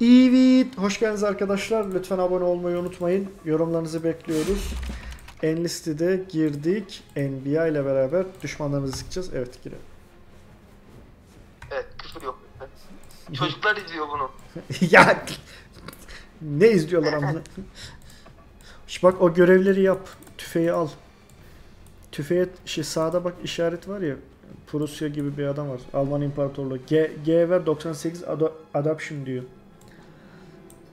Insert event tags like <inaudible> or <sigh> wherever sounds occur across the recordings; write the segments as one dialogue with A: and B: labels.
A: Evet, hoş geldiniz arkadaşlar. Lütfen abone olmayı unutmayın. Yorumlarınızı bekliyoruz. Enlisted'e girdik. NBA ile beraber düşmanlarımızı sıkacağız. Evet, girelim.
B: Evet küfür yok. <laughs> Çocuklar izliyor bunu. <laughs>
A: ya ne izliyorlar ama? Bak o görevleri yap. Tüfeği al. Tüfeğe şey sağda bak işaret var ya. Prusya gibi bir adam var. Alman İmparatorluğu. G, G ver 98 Ado- Adoption diyor.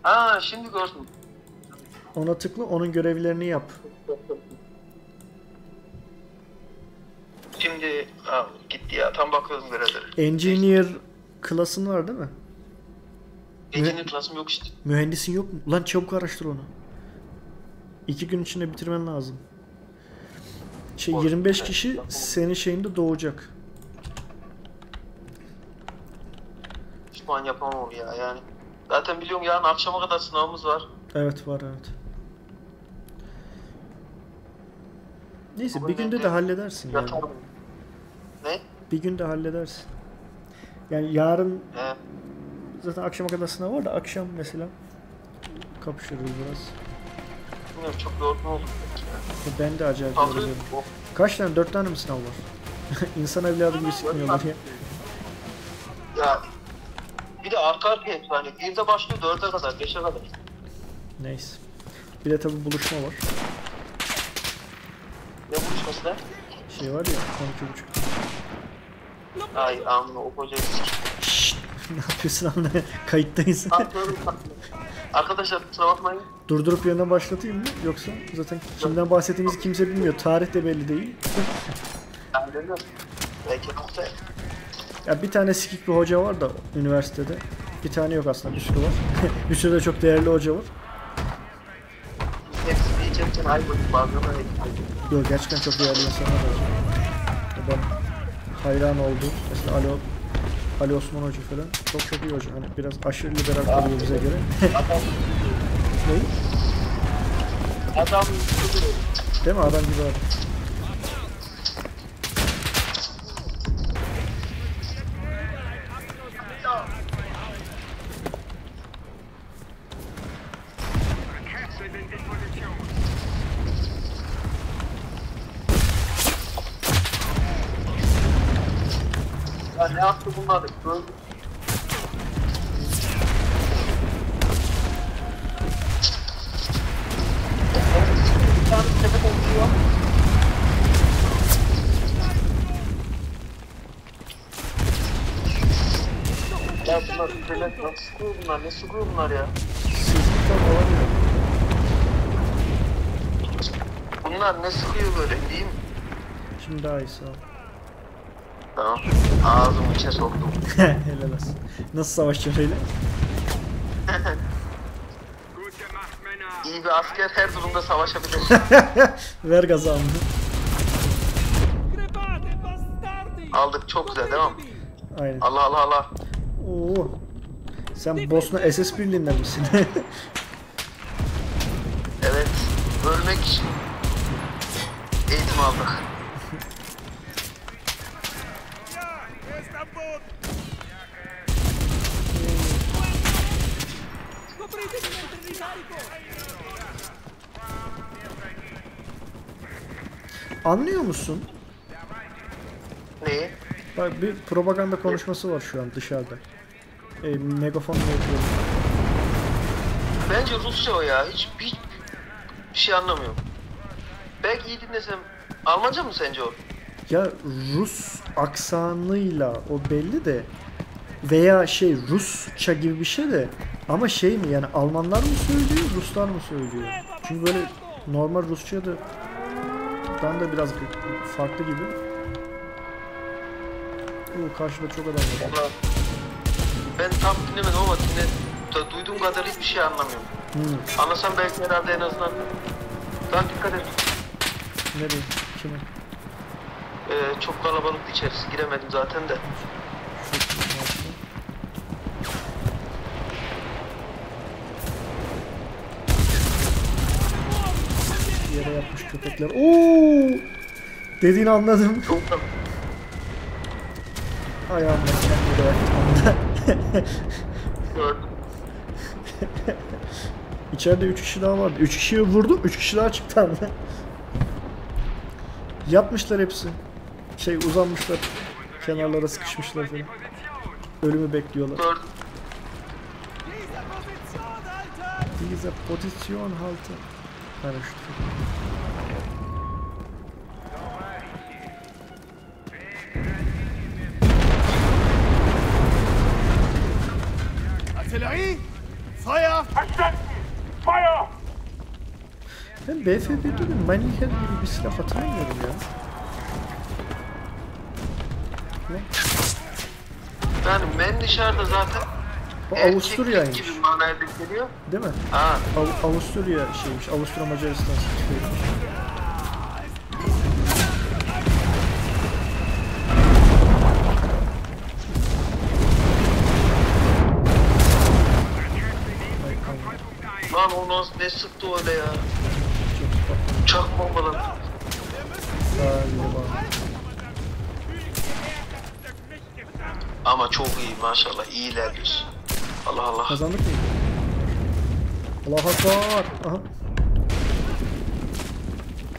B: Ha şimdi gördüm.
A: Ona tıkla onun görevlerini yap.
B: Şimdi ha, gitti ya tam bakıyordum görevlere.
A: Engineer klasın var değil mi?
B: Engineer klasım yok işte.
A: Mühendisin yok mu? Lan çabuk araştır onu. İki gün içinde bitirmen lazım. Şey
B: Olur.
A: 25
B: Evet,
A: kişi senin şeyinde doğacak.
B: Şu an yapamam ya yani. Zaten biliyorum yarın akşama kadar sınavımız var.
A: Evet var evet. Neyse
B: Bugün
A: bir günde de halledersin yani.
B: Yatarım. Ne?
A: Bir günde halledersin. Yani yarın
B: He.
A: zaten akşama kadar sınav var da akşam mesela kapışırız biraz.
B: Bilmiyorum çok yorgun oldum.
A: Ben de acayip yoruluyorum.
B: Oh.
A: Kaç tane? Dört tane mi sınav var? <laughs> İnsan evladı gibi sıkmıyorlar ya.
B: Ya bir de arka arkaya yani birde başlıyor dörde kadar, beşe kadar.
A: Neyse. Bir de tabi buluşma var.
B: Ne buluşması lan?
A: Şey var ya 12.30.
B: Ay amına o koca
A: ne yapıyorsun amına? Kayıttayız.
B: Arkadaşlar kusura bakmayın.
A: Durdurup yeniden başlatayım mı? Yoksa zaten kimden bahsettiğimizi kimse bilmiyor. Tarih de belli değil.
B: Ben bilmiyorum. Belki nokta.
A: Ya bir tane sikik bir hoca var da üniversitede. Bir tane yok aslında bir sürü var. <laughs> bir sürü de çok değerli hoca var.
B: Hepsi
A: Yok gerçekten çok değerli insanlar var. Ben hayran oldum. Mesela Ali, Ali Osman Hoca falan. Çok çok iyi hoca. Hani biraz aşırı liberal kalıyor bize göre.
B: Adam, <laughs>
A: ne?
B: adam
A: Değil mi? Adam gibi adam.
B: Bunlar? Gördüm. Bir tane sepet oluyor. Ya bunlar internet nasıl sıkıyor bunlar? Ne sıkıyor bunlar ya?
A: Sızlık tam olamıyor.
B: Bunlar ne sıkıyor böyle değil mi?
A: Şimdi daha iyi sağ ol.
B: Tamam. Ağzımı içe soktum. <laughs>
A: Helal olsun. Nasıl savaşacaksın öyle? <laughs>
B: İyi bir asker her durumda savaşabilir. <laughs>
A: Ver.
C: Crepate, bastardi!
B: Aldık çok güzel devam.
A: Aynen.
B: Allah Allah Allah.
A: Oo. Sen Bosna SS birliğinden misin? Musun?
B: Neyi?
A: Bak bir propaganda konuşması var şu an dışarıda. E, megafonla yapıyor.
B: Bence Rusça o ya. Hiç, hiç bir şey anlamıyorum. Belki iyi dinlesem. Almanca mı sence o?
A: Ya Rus aksanıyla o belli de veya şey Rusça gibi bir şey de ama şey mi yani Almanlar mı söylüyor Ruslar mı söylüyor? Çünkü böyle normal Rusça da dan da biraz farklı gibi. Oo, karşıda çok adam var.
B: Ben tam dinlemedim ama dinle, da, duyduğum kadarıyla hiçbir şey anlamıyorum.
A: Hmm,
B: Anlasam belki herhalde en azından. Daha dikkat et.
A: nereye? Kime?
B: Ee, çok kalabalık içerisi. Giremedim zaten de.
A: Yere yapmış köpekler. Oo! Dediğini anladım. Ayağımda. <laughs> İçeride 3 kişi daha vardı. 3 kişiyi vurdum, 3 kişi daha çıktı ama. Yatmışlar hepsi. Şey uzanmışlar. Kenarlara sıkışmışlar falan. Ölümü bekliyorlar.
C: Diese Position
A: halte. Yani
C: Artillerie! Feuer!
D: Verstanden! Feuer!
A: Ben BF1'de de Manninger gibi bir silah hatırlamıyorum ya. Ne?
B: Yani men dışarıda zaten
A: O
B: erkeklik
A: Avusturya'ymış.
B: gibi manaya geliyor.
A: Değil mi?
B: Ha,
A: Av- Avusturya şeymiş. Avusturya Macaristan şeymiş.
B: Lan o nasıl ne sıktı öyle ya. bombaları.
A: Galiba.
B: Ama çok iyi maşallah iyi ilerliyorsun. Allah Allah.
A: Kazandık mı? Allah akbar. Aha.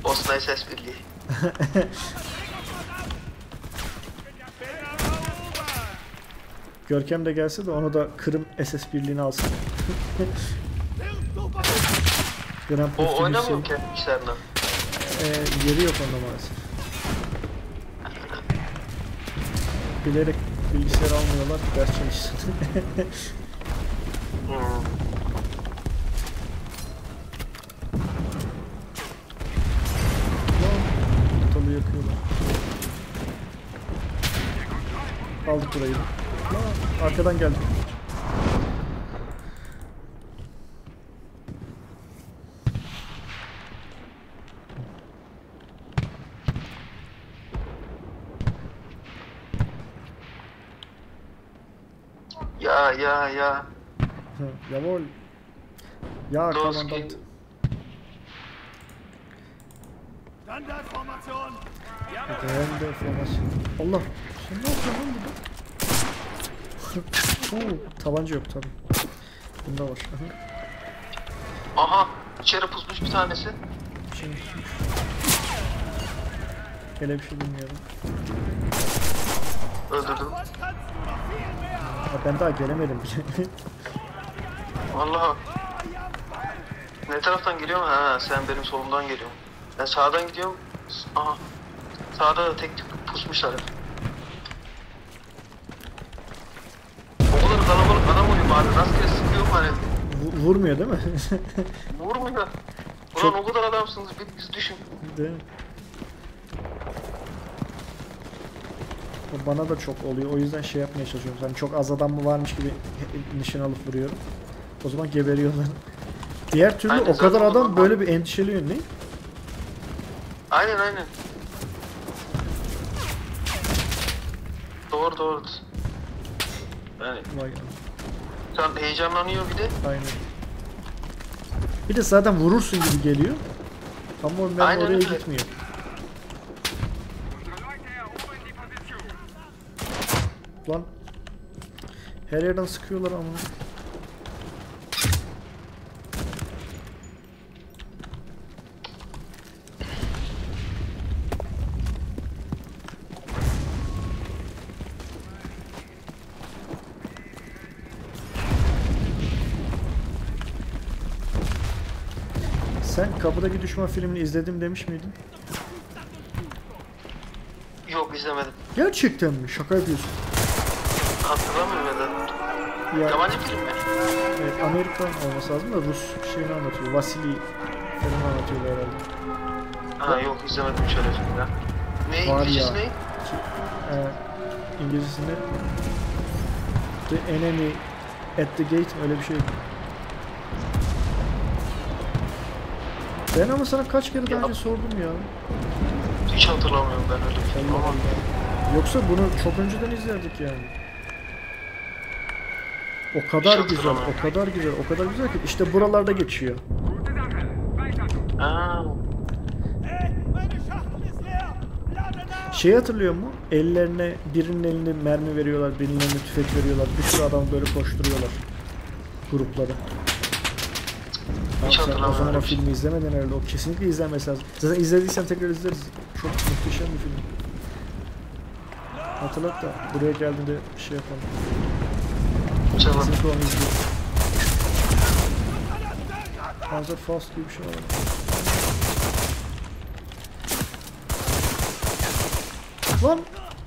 B: Bosna SS Birliği. <laughs>
A: Görkem de gelse de onu da Kırım SS birliğine alsın. <laughs> Grand Prix
B: O oynamıyor
A: şey.
B: mu kendi işlerinden?
A: Ee, yeri yok onda maalesef. Bilerek bilgisayar almıyorlar, ders çalışsın.
B: Hmm.
A: Ortalığı yakıyorlar. Aldık burayı. Aa, arkadan geldi.
B: Ya ya ya.
A: Hı, Jawohl. Ja,
B: Los
A: Kommandant.
B: geht's.
C: Standardformation!
A: Rende formasyon. Allah. Sen ne yapıyorsun lan burada? Oo, tabanca yok tabi. Bunda var. Aha.
B: Aha içeri pusmuş bir tanesi.
A: Şimdi Hele bir şey bilmiyorum.
B: Öldürdüm.
A: Ben daha gelemedim bile.
B: Vallahi. Ne taraftan geliyorsun? Ha sen benim solumdan geliyorsun. Ben sağdan gidiyorum. Aha. Sağda da tek tük pusmuşlar. O kadar kalabalık adam oluyor abi. Rastgele sıkıyorum hani.
A: Vu- Vurmuyor değil mi? <laughs>
B: Vurmuyor. Ulan
A: Çok-
B: o kadar adamsınız. Bir biz düşün.
A: değil mi? O bana da çok oluyor. O yüzden şey yapmaya çalışıyorum. Hani çok az adam mı varmış gibi nişan alıp vuruyorum. O zaman geberiyorlar. <laughs> Diğer türlü
B: Aynen,
A: o kadar adam
B: zaman-
A: böyle bir endişeliyor ne?
B: Aynen aynen. Doğru doğru. Yani
A: Vay
B: sen heyecanlanıyor bir de.
A: Aynen. Bir de zaten vurursun gibi geliyor. Ama o
B: Aynen
A: oraya
B: öyle.
A: gitmiyor. Lan. Her yerden sıkıyorlar ama. Sen Kapıdaki Düşman filmini izledim demiş miydin?
B: Yok izlemedim.
A: Gerçekten mi? Şaka yapıyorsun.
B: Hatırlamıyorum ya da.
A: Ya,
B: Yabancı film mi?
A: evet, Amerikan olması lazım da Rus şeyini anlatıyor. Vasili falan anlatıyorlar herhalde.
B: Ha yok izlemedim şöyle film ya. Ne
A: Var
B: İngilizcesi ne?
A: Ki, e, İngilizcesinde The Enemy at the Gate öyle bir şey. Ben ama sana kaç kere daha önce sordum ya.
B: Hiç hatırlamıyorum ben öyle bir film.
A: Yoksa bunu çok önceden izlerdik yani. O kadar güzel, o kadar güzel, o kadar güzel ki işte buralarda geçiyor. Şey hatırlıyor mu? Ellerine birinin eline mermi veriyorlar, birinin eline tüfek veriyorlar. Bir sürü adam böyle koşturuyorlar. Grupları. Tamam,
B: Hiç
A: sen o zaman o filmi izlemedin herhalde. O kesinlikle izlenmesi lazım. Zaten izlediysen tekrar izleriz. Çok muhteşem bir film. Hatırlat da buraya geldiğinde şey yapalım. İzleyelim. Panzer Faust gibi bir şey var. Lan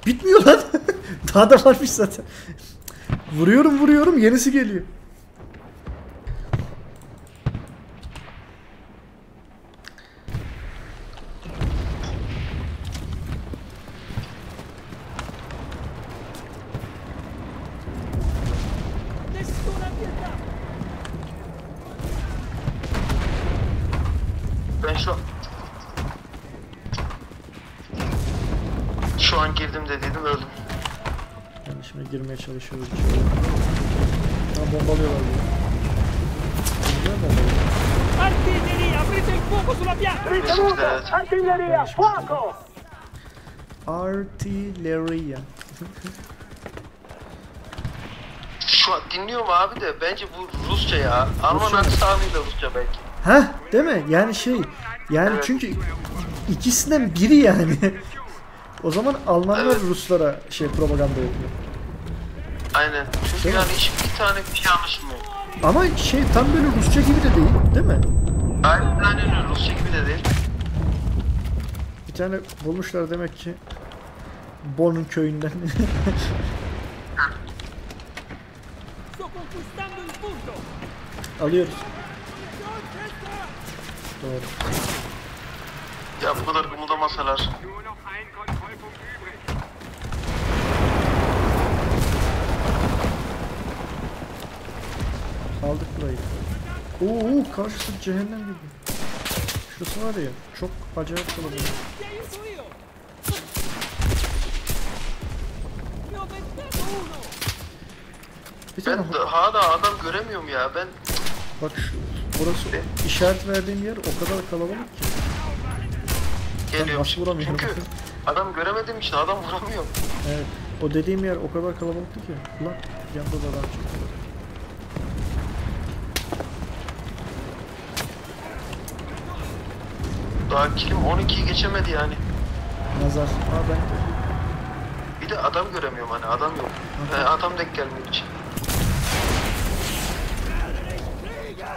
A: bitmiyor lan. <laughs> Daha da varmış zaten. Vuruyorum vuruyorum yenisi geliyor.
B: Şu. Şu an girdim dediydim öldüm.
A: Yani şimdi girmeye çalışıyoruz. Ha bombalıyorlar bunu. Bombalıyor.
C: Artiglieria, aprite il fuoco sulla piazza!
D: Ricevuto!
B: Evet.
D: Artiglieria, fuoco!
A: Artilleria.
B: Şu an dinliyorum abi de bence bu Rusça ya. Alman aksanıyla Rusça belki.
A: Heh değil mi? Yani şey yani
B: Evet.
A: çünkü ikisinden biri yani. o zaman Almanlar
B: Evet.
A: Ruslara şey propaganda yapıyor.
B: Aynen. Çünkü
A: Değil mi?
B: yani hiçbir tane bir şey anlaşılmıyor.
A: Ama şey tam böyle Rusça gibi de değil, değil mi?
B: Aynen, aynen. Rusça gibi de değil.
A: Bir tane bulmuşlar demek ki Bonn'un köyünden. <laughs> Alıyoruz. Doğru.
B: Ya bu kadar
D: übrig.
A: Aldık burayı. Oo karşısı cehennem gibi. Şurası var ya çok acayip kalabalık.
B: Ben hala adam göremiyorum ya. Ben
A: bak şu, burası işaret verdiğim yer o kadar kalabalık ki.
B: geliyorum.
A: nasıl vuramıyorum?
B: Çünkü adam göremediğim için adam vuramıyor.
A: Evet. O dediğim yer o kadar kalabalıktı ki. Lan yanında da adam çıktı.
B: Daha kilim 12'yi geçemedi yani.
A: Nazar. Aa ben
B: Bir de adam göremiyorum hani adam yok. Adam denk gelmiyor hiç.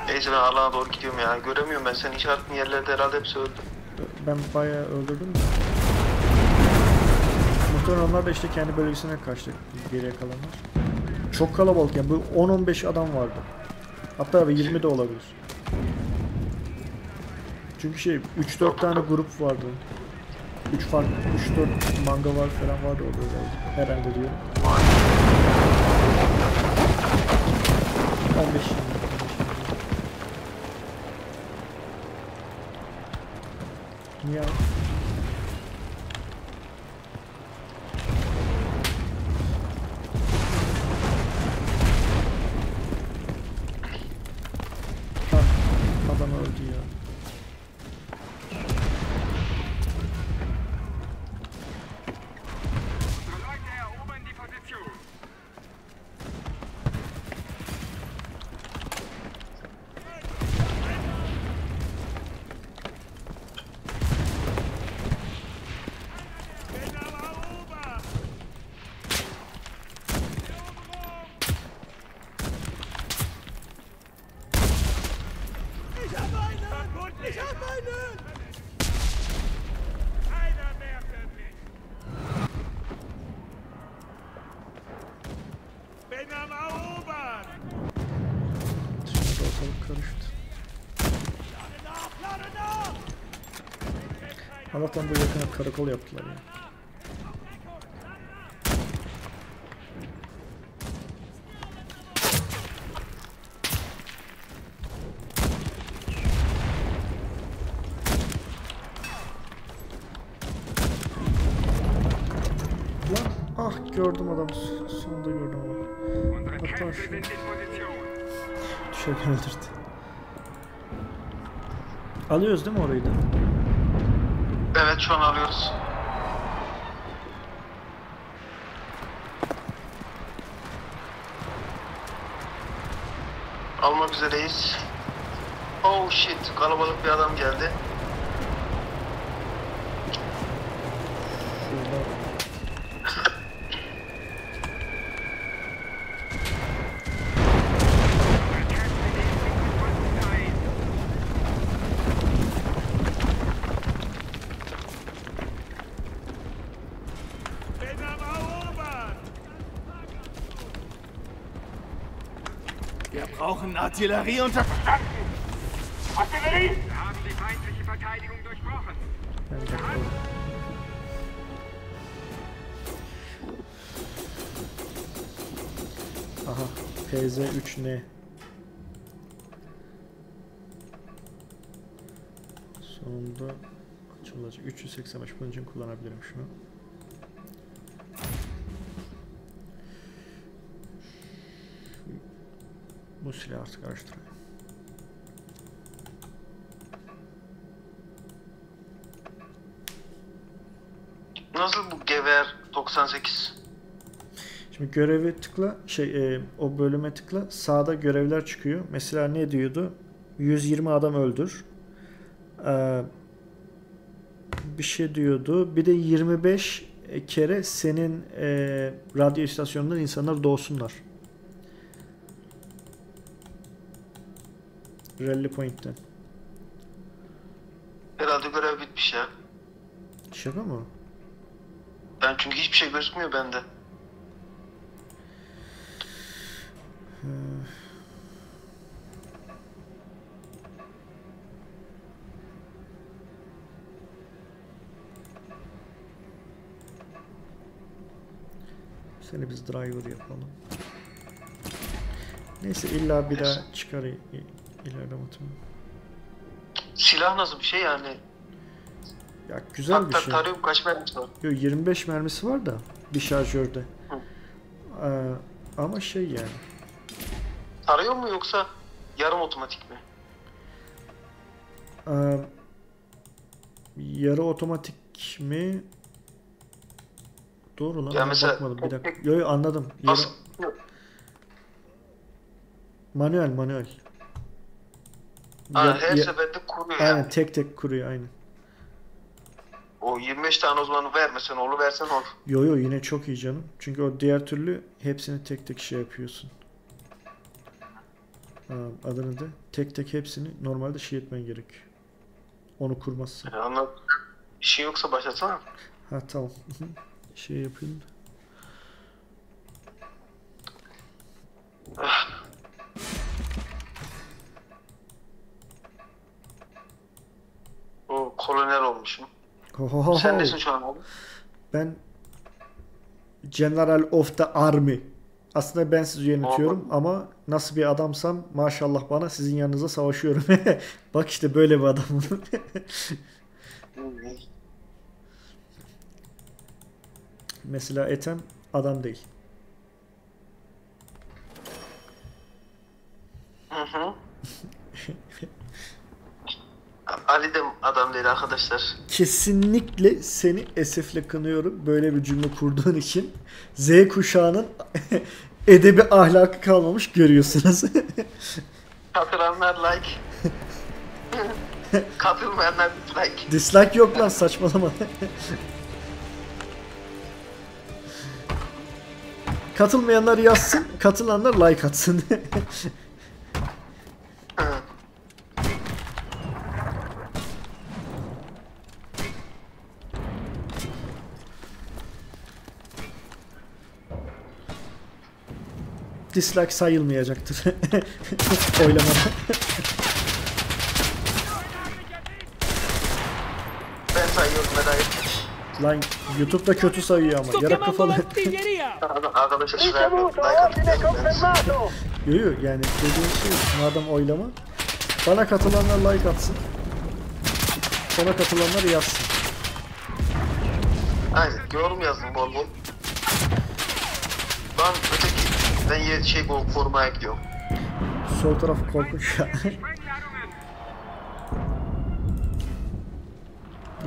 B: Neyse ben Allah'a doğru gidiyorum ya. Göremiyorum ben. Senin işaretin yerlerde herhalde hepsi öldü.
A: ben bayağı öldürdüm de. Muhtemelen onlar da işte kendi bölgesine kaçtı geriye kalanlar. Çok kalabalık yani bu 10-15 adam vardı. Hatta 20 de olabilir. Çünkü şey 3-4 tane grup vardı. 3 farklı 3-4 manga var falan vardı orada. Herhalde diyorum. 15 Yeah. Karakol yaptılar ya. Lan ah gördüm adamı sonunda gördüm adamı. Hatta şu düşerken öldürdü. Alıyoruz değil mi orayı da?
B: Evet şu an alıyoruz. Almak üzereyiz. Oh shit. Kalabalık bir adam geldi.
A: Şurada
C: Bin am Erobern! Wir Artillerie und
D: Wir haben die feindliche Verteidigung durchbrochen.
A: Aha PZ3N Sonunda açılacak. 385 bunun için kullanabilirim şunu. Silahı artık araştırayım.
B: Nasıl bu Gever 98?
A: Şimdi göreve tıkla, şey e, o bölüme tıkla. Sağda görevler çıkıyor. Mesela ne diyordu? 120 adam öldür. Ee, bir şey diyordu. Bir de 25 kere senin e, radyo istasyonundan insanlar doğsunlar. Rally Point'ten.
B: Herhalde görev bitmiş ya.
A: Şaka mı?
B: Ben çünkü hiçbir şey gözükmüyor bende.
A: Seni biz driver yapalım. Neyse illa bir daha çıkar i- i- ileride muhtemelen.
B: Silah nasıl bir şey yani?
A: Ya güzel
B: tak
A: bir şey.
B: tarıyorum kaç mermisi var?
A: Yo, 25 mermisi var da bir şarjörde.
B: Hı.
A: Ee, ama şey yani.
B: Tarıyor mu yoksa yarım otomatik mi?
A: Ee, yarı otomatik mi? Doğru lan.
B: Ya mesela-
A: bakmadım bir dakika. Yo yo anladım. Yarı... Manuel manuel.
B: Ha,
A: Ya-
B: her
A: ya-
B: seferinde kuruyor
A: aynen
B: yani.
A: tek tek kuruyor aynen.
B: O 25 tane o zaman vermesen olur versen olur.
A: Yo yo yine çok iyi canım. Çünkü o diğer türlü hepsini tek tek şey yapıyorsun. Aa, adını da tek tek hepsini normalde şey etmen gerek. Onu kurmazsın.
B: Yani anlat. Bir şey yoksa başlatsana.
A: Ha tamam. <laughs> şey yapayım da.
B: O kolonel olmuşum.
A: Ho
B: Sen nesin şu an abi?
A: Ben General of the Army. Aslında ben sizi yönetiyorum ama nasıl bir adamsam maşallah bana sizin yanınıza savaşıyorum. <laughs> Bak işte böyle bir adamım. Mesela Ethem adam değil.
B: Hı hı. <laughs> Ali de adam değil arkadaşlar.
A: Kesinlikle seni esefle kınıyorum böyle bir cümle kurduğun için. Z kuşağının <laughs> edebi ahlakı kalmamış görüyorsunuz. <laughs>
B: Katılanlar like. <laughs> Katılmayanlar dislike.
A: Dislike yok lan saçmalama. Katılmayanlar yazsın, katılanlar like atsın. Dislike sayılmayacaktır. <laughs> Oylamada.
B: ben sayıyorum merak etme.
A: Lan YouTube'da kötü sayıyor ama. Yarak kafalı.
B: vermiyorum. Atın.
A: Yo yo yani dediğim şey madem oylama. Bana katılanlar like atsın. Sonra katılanlar yazsın.
B: Aynen. Yorum yazın bol bol. Lan öteki ben ye- şey bu korumaya gidiyorum.
A: Sol taraf korkunç ya. <laughs>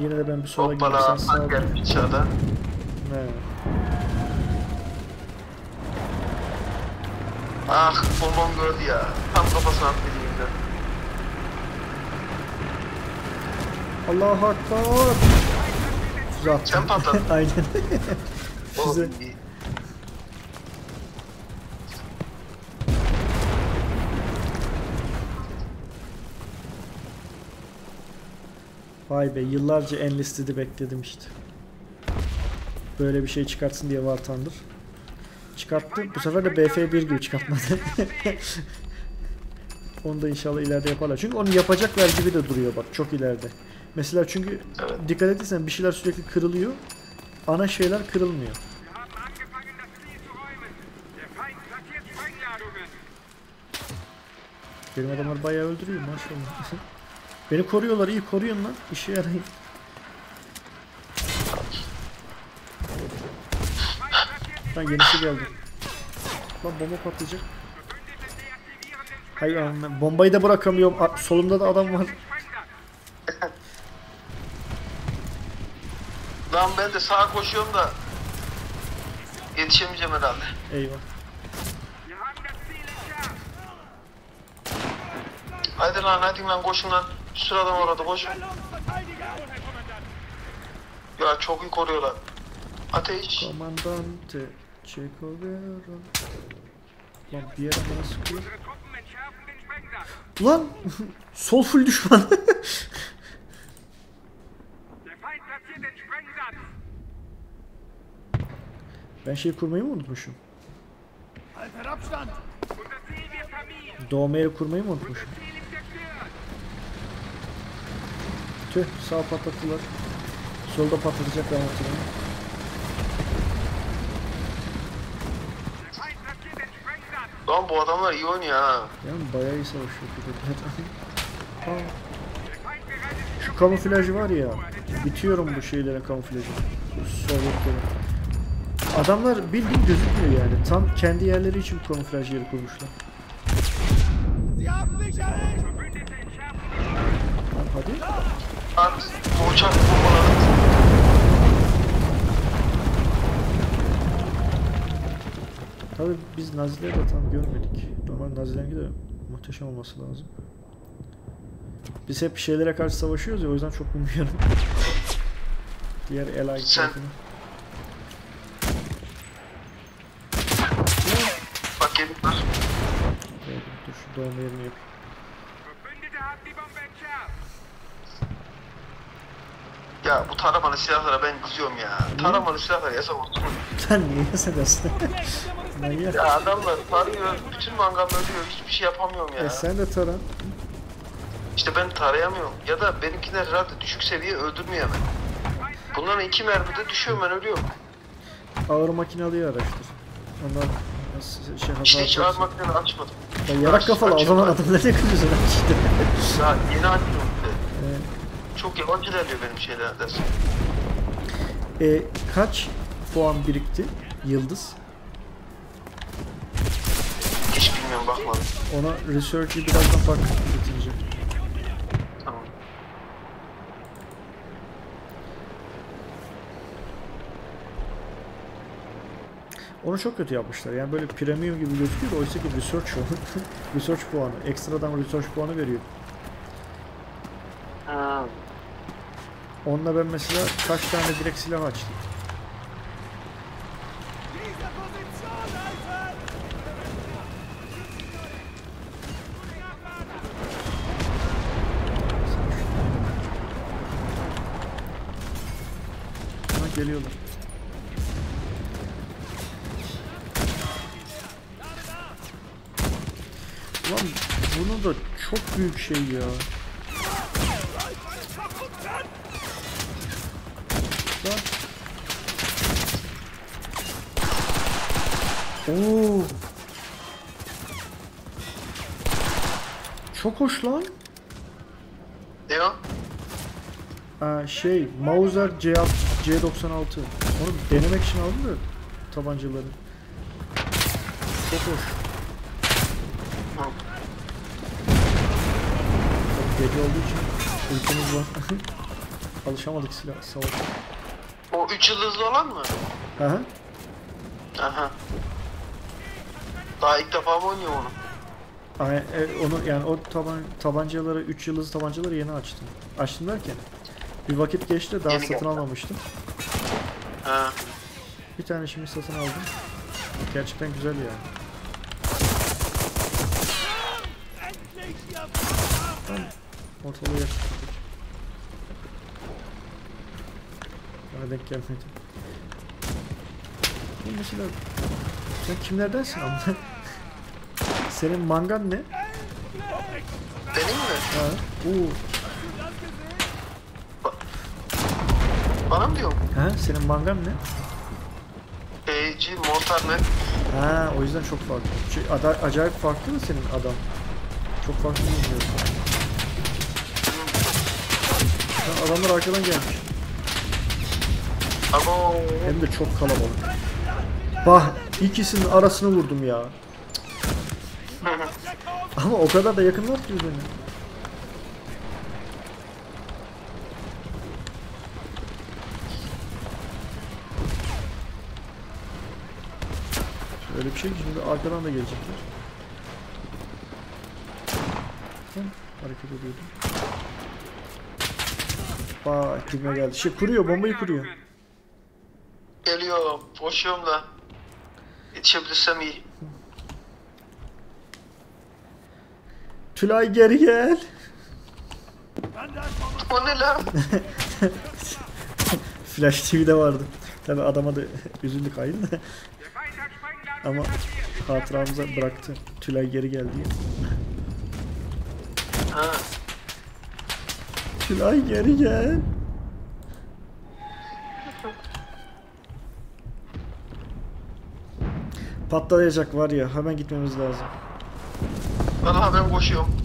A: Yine de ben bir sola
B: Hoppala
A: gidersem sağa
B: hangar inşaada.
A: He.
B: Ah bombam gördü ya. Tam kafasına attı elimden.
A: Allahu Akbar. Füze attım.
B: Sen patladın. <laughs>
A: Aynen. Füze.
B: iyi.
A: Vay be yıllarca Enlisted'i bekledim işte. Böyle bir şey çıkartsın diye War Thunder. Çıkarttı. Bu sefer de BF1 gibi çıkartmadı. <laughs> onu da inşallah ileride yaparlar. Çünkü onu yapacaklar gibi de duruyor bak çok ileride. Mesela çünkü dikkat etsen bir şeyler sürekli kırılıyor. Ana şeyler kırılmıyor. Benim adamlar bayağı öldürüyor maşallah. <laughs> Beni koruyorlar iyi koruyun lan. İşe yarayın. Lan yenisi geldi. Lan bomba patlayacak. Hayır lan, bombayı da bırakamıyorum. A- solumda da adam var. <laughs>
B: Lan ben de sağa koşuyorum da yetişemeyeceğim herhalde.
A: Eyvah.
B: Hadi lan hadi lan koşun lan. Sıradan orada.
C: Stellungsverteidiger!
B: Ya çok iyi koruyorlar. Ateş.
A: Komandante Çekovero. Lan bir yere bana sıkıyor. Lan <laughs> sol full düşman. <laughs> Ben şey kurmayı mı unutmuşum? Doğma yeri kurmayı mı unutmuşum? Tüh sağ patlattılar. Solda
D: platziert den Sprengsatz.
B: Lan bu adamlar iyi oynuyor ha.
A: Yani bayağı iyi savaşıyor.
D: Bereitet sich
A: Şu kamuflaj var ya. Bitiyorum bu şeylerin kamuflajı. Bu Sovyetlerin. Adamlar bildiğin gözükmüyor yani. Tam kendi yerleri için kamuflaj yeri kurmuşlar. Hadi.
B: Bu uçak bombaladı.
A: Tabi biz Nazileri de tam görmedik. Normal Nazilerinki de muhteşem olması lazım. Biz hep şeylere karşı savaşıyoruz ya o yüzden çok bilmiyorum. Diğer
B: Sen-
A: tarafını.
B: Bak geliyorlar.
A: Evet, dur şu doğum yerini yapayım.
D: Verbündete haben die Bombe entschärft.
B: Ya bu taramalı silahlara ben kızıyorum ya. Taramalı silahlar yasak olsun.
A: Sen niye yasaksın? <laughs> Manyak.
B: Ya adamlar tarıyor, bütün mangal ölüyor, hiçbir şey yapamıyorum ya.
A: E sen de taran.
B: İşte ben tarayamıyorum. Ya da benimkiler herhalde düşük seviye öldürmüyor hemen. Bunların iki mermide düşüyorum ben ölüyorum.
A: Ağır makinalığı araştır. Nasıl şey
B: İşte hiç ağır makineni açmadım.
A: Ya yarak kafalı o zaman
B: açıyorum
A: adamları ne kırıyorsun lan işte.
B: Ya yeni.
A: Evet.
B: Çok yavaş ilerliyor benim şeyler dersin.
A: E, kaç puan birikti? Yıldız.
B: Hiç bilmiyorum bakmadım.
A: Ona research'ı birazdan bak bitince.
B: Tamam.
A: Onu çok kötü yapmışlar. Yani böyle premium gibi gözüküyor oysa ki research o. <laughs> research puanı. Ekstradan research puanı veriyor.
B: Ha.
A: Onunla ben mesela kaç tane direkt silah açtım. Ha geliyorlar. Ulan bunun da çok büyük şey ya. Bak. Oo. Çok hoş lan.
B: Ne o?
A: Aa, şey Mauser C C96. Onu denemek için aldım da tabancaları. Çok hoş. Tabii gece olduğu için uykumuz var. <laughs> Alışamadık silah savaşa.
B: O üç yıldızlı olan mı?
A: Aha.
B: Aha. Daha ilk defa mı oynuyor onu?
A: Ay, e, onu yani o taban, tabancaları 3 yıldız tabancaları yeni açtım. Açtım derken Bir vakit geçti daha
B: Yeni
A: satın
B: geldi.
A: almamıştım.
B: Ha.
A: Bir tane şimdi satın aldım. Gerçekten güzel ya. Ortalığı yakıştırdık. Bana denk gelmedi. Bu mesela sen kimlerdensin ama? Senin mangan ne?
B: Benim mi?
A: Ha? Oo.
B: Bana mı diyorsun?
A: Ha? Senin mangan ne?
B: Beyci, Montar ne?
A: Ha, o yüzden çok farklı. Şey, acayip farklı mı senin adam? Çok farklı bilmiyorum. Ha, adamlar arkadan gelmiş.
B: Abo.
A: Hem de çok kalabalık. Bah, ikisinin arasını vurdum ya. Ama o kadar da yakınlar ki birbirine. Öyle bir şey ki şimdi arkadan da gelecekler. Hı, hareket ediyordum. Bak dibime geldi. Şey kuruyor, bombayı kuruyor.
B: Geliyor. Koşuyorum da. Yetişebilirsem iyi.
A: Tülay geri gel.
B: O ne lan? <laughs>
A: Flash TV'de vardı. Tabi adama da üzüldük aynı da. Ama hatıramıza bıraktı. Tülay geri geldi.
B: Ha.
A: Tülay geri gel. Patlayacak var ya hemen gitmemiz lazım.
B: Vallahi ben koşuyorum.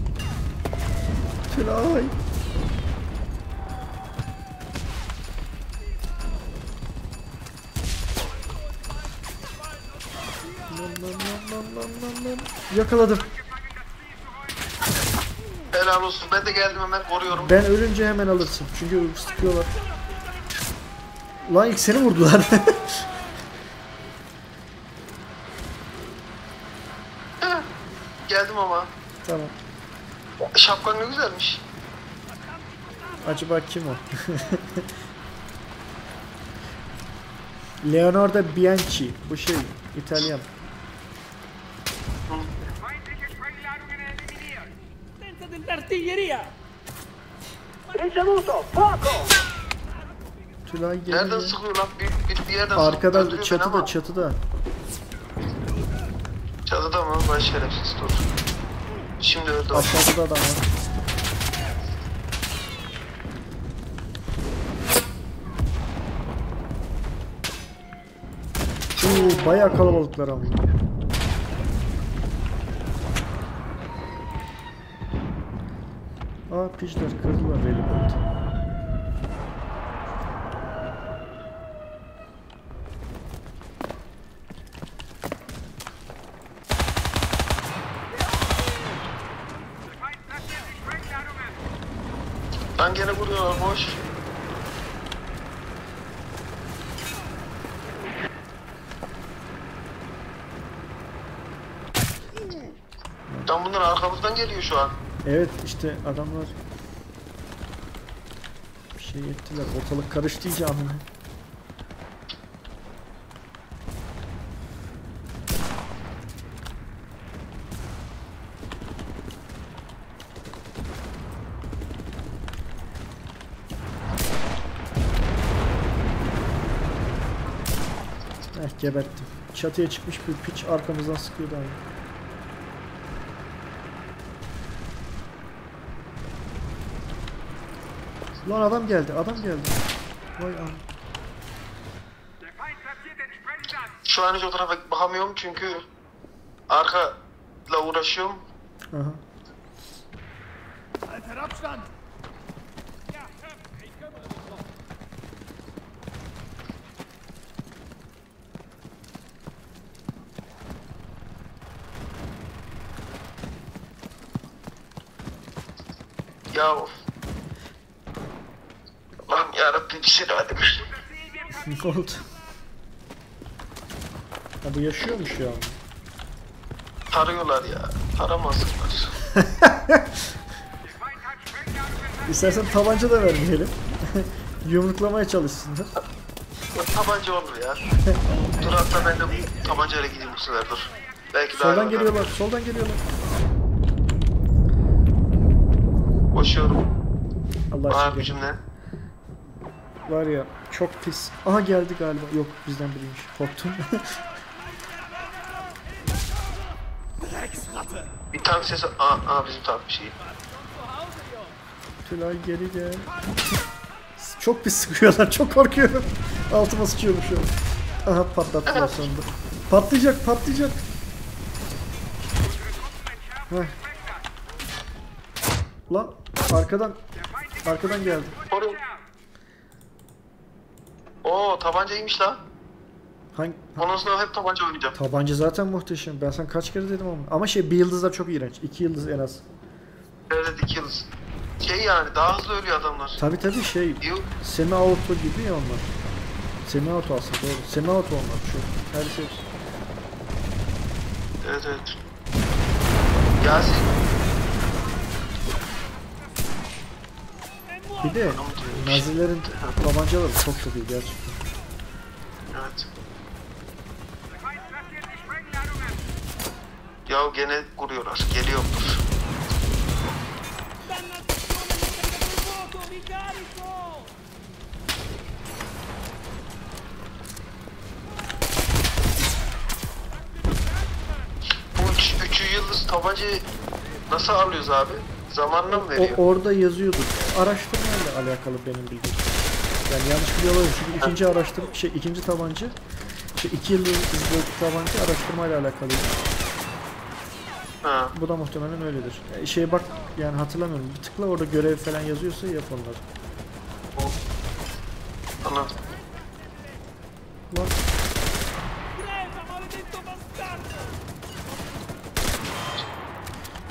A: Tülay. Lan lan lan lan lan lan lan. Yakaladım.
B: Helal olsun. Ben de geldim hemen koruyorum.
A: Ben ölünce hemen alırsın. Çünkü sıkıyorlar. Lan ilk seni vurdular. <laughs>
B: Geldim ama.
A: tamam.
B: Şapkan ne güzelmiş.
A: Acaba kim o? <laughs> Leonardo Bianchi. Bu şey İtalyan. Tülay geri
B: Nereden sıkıyor lan? Bir, bir, bir yerden sıkıyor.
A: Arkada
B: Öldürüyor beni
A: çatıda çatıda.
B: Çatıda mı? Vay şerefsiz dur. Şimdi öldü.
A: Aşağıda da adam var. Oo, bayağı kalabalıklar ama. Aa pijler kırdılar Relibot'u.
D: Der Feind platziert die Sprengladungen.
B: Lan gene vuruyorlar boş. Lan bunlar arkamızdan geliyor şu an.
A: Evet işte adamlar bir şey ettiler. Ortalık karıştı iyice. Eh geberttim. Çatıya çıkmış bir piç arkamızdan sıkıyordu abi. Lan adam geldi, adam geldi. Vay
D: Sprengladungen.
B: Şu an hiç o tarafa bakamıyorum çünkü arkayla uğraşıyorum.
A: Aha.
C: Alter Abstand!
B: Ya of. Lan yarabbim bir şey hadi.
A: Ne oldu? Ha bu yaşıyormuş ya.
B: Tarıyorlar ya.
D: Sprengladungen <laughs>
A: İstersen tabanca da vermeyelim. <laughs> Yumruklamaya çalışsınlar.
B: Tabanca olur ya. <laughs> dur hatta ben de bu tabancayla gideyim bu sefer dur. Belki daha
A: Soldan geliyorlar, soldan geliyorlar.
B: Koşuyorum.
A: Allah
B: Var
A: aşkına. Var ya çok pis. Aha geldi galiba. Yok bizden biriymiş. Korktum. <laughs>
B: Bir tank sesi. Aa, aa bizim tank bir şey.
A: Tülay geri gel. çok pis sıkıyorlar. Çok korkuyorum. Altıma sıçıyorum şu an. Aha patlattılar <laughs> sonunda. Patlayacak patlayacak. Heh. Lan arkadan arkadan geldi.
B: Korun. Oo tabancaymış lan.
A: Hangi
B: Ondan sonra hep tabanca oynayacağım.
A: tabanca zaten muhteşem. Ben sana kaç kere dedim ama. Ama şey bir yıldızlar çok iğrenç. İki yıldız en az.
B: Evet iki yıldız. Şey yani daha hızlı ölüyor adamlar.
A: Tabi tabi şey semi auto gibi ya onlar. Semi auto aslında doğru. Semi auto onlar şu. Her şey.
B: Evet evet. Yasin.
A: Bir de. Nazilerin tabancaları çok çok iyi gerçekten.
B: Evet. Ya gene
C: mi carico!
B: Bu üç, üçü yıldız tabancayı nasıl alıyoruz abi? Zamanla mı
A: O,
B: veriyor?
A: orada yazıyordur. Araştırmayla alakalı benim bildiğim. Yani yanlış biliyor olabilirim çünkü ikinci araştırma şey ikinci tabanca şey iki yıldızlı tabanca araştırmayla alakalı.
B: Ha.
A: Bu da muhtemelen öyledir. E, şeye bak yani hatırlamıyorum. Bir tıkla orada görev falan yazıyorsa yap onları.
B: Anladım.
A: Lan